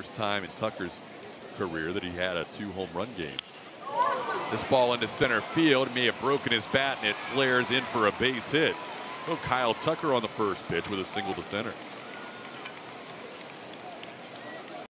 first time in Tucker's career that he had a two home run game. This ball into center field may have broken his bat and it flares in for a base hit. Oh, Kyle Tucker on the first pitch with a single to center.